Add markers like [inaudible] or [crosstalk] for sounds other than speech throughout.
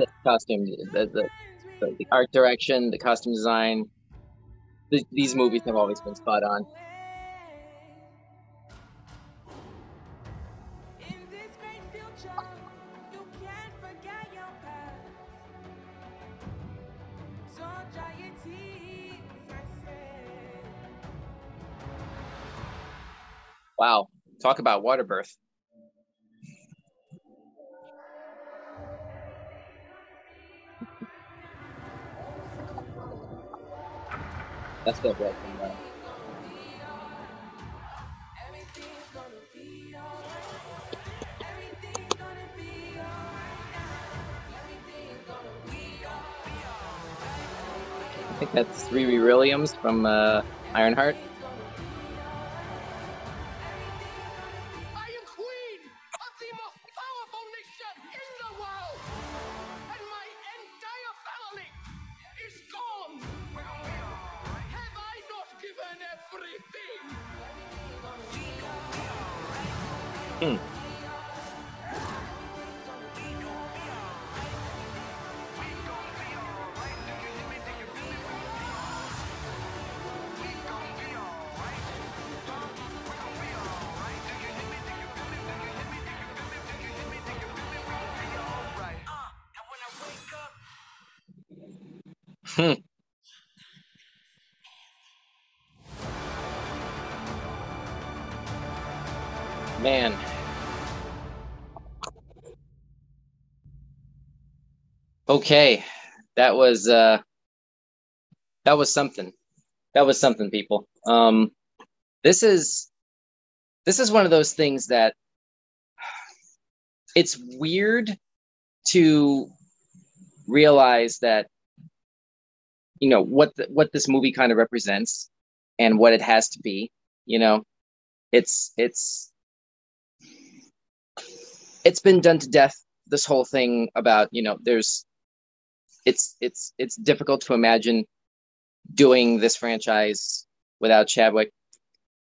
The costume, the, the, the, the art direction, the costume design. Th- these movies have always been spot on. Wow, talk about water birth. Everything's gonna be alright. I think that's Riri Williams from uh, Ironheart. Hmm. Man. Okay, that was uh that was something. That was something, people. Um this is this is one of those things that it's weird to realize that you know what the, what this movie kind of represents and what it has to be you know it's it's it's been done to death this whole thing about you know there's it's it's it's difficult to imagine doing this franchise without chadwick.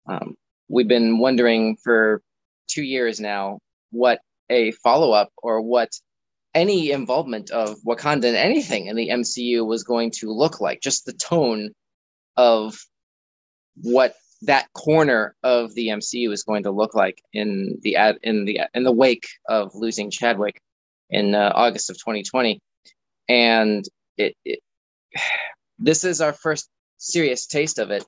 Um, we've been wondering for two years now what a follow-up or what any involvement of Wakanda in anything in the MCU was going to look like, just the tone of what that corner of the MCU is going to look like in the ad in the in the wake of losing Chadwick in uh, August of 2020, and it, it [sighs] this is our first serious taste of it,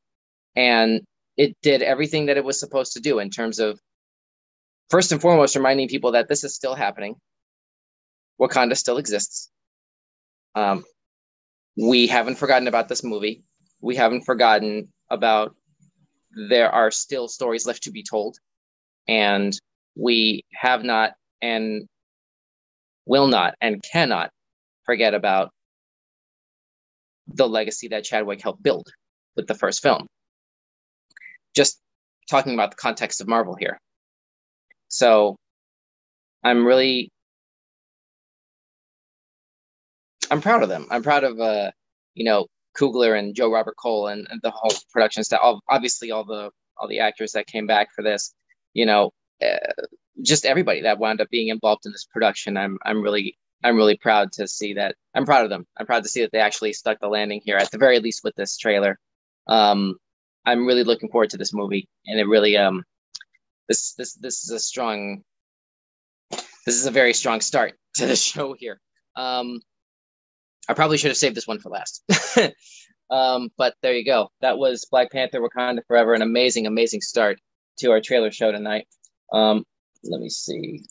and it did everything that it was supposed to do in terms of first and foremost reminding people that this is still happening Wakanda still exists. Um, we haven't forgotten about this movie. We haven't forgotten about there are still stories left to be told. And we have not and will not and cannot forget about the legacy that Chadwick helped build with the first film. Just talking about the context of Marvel here. So I'm really I'm proud of them. I'm proud of uh, you know, Coogler and Joe Robert Cole and, and the whole production staff. All, obviously, all the all the actors that came back for this. You know, uh, just everybody that wound up being involved in this production. I'm I'm really I'm really proud to see that. I'm proud of them. I'm proud to see that they actually stuck the landing here at the very least with this trailer. Um, I'm really looking forward to this movie, and it really um, this this this is a strong. This is a very strong start [laughs] to the show here. Um, I probably should have saved this one for last. [laughs] um, but there you go. That was Black Panther Wakanda Forever, an amazing, amazing start to our trailer show tonight. Um, let me see.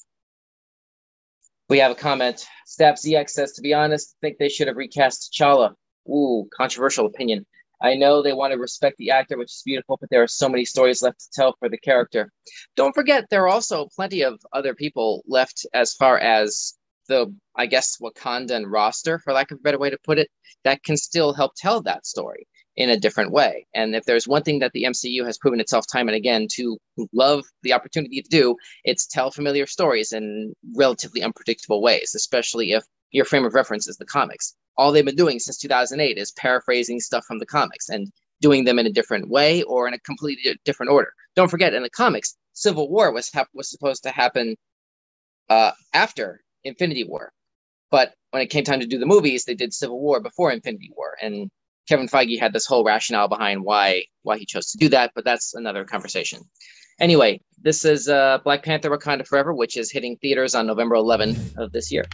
We have a comment. Staff ZX says, to be honest, I think they should have recast T'Challa. Ooh, controversial opinion. I know they want to respect the actor, which is beautiful, but there are so many stories left to tell for the character. Don't forget, there are also plenty of other people left as far as the I guess Wakandan roster, for lack of a better way to put it, that can still help tell that story in a different way. And if there's one thing that the MCU has proven itself time and again to love the opportunity to do, it's tell familiar stories in relatively unpredictable ways, especially if your frame of reference is the comics. All they've been doing since 2008 is paraphrasing stuff from the comics and doing them in a different way or in a completely different order. Don't forget, in the comics, Civil War was was supposed to happen uh, after Infinity War, but when it came time to do the movies, they did Civil War before Infinity War, and Kevin Feige had this whole rationale behind why why he chose to do that, but that's another conversation. Anyway, this is uh, Black Panther: Wakanda Forever, which is hitting theaters on November 11 of this year.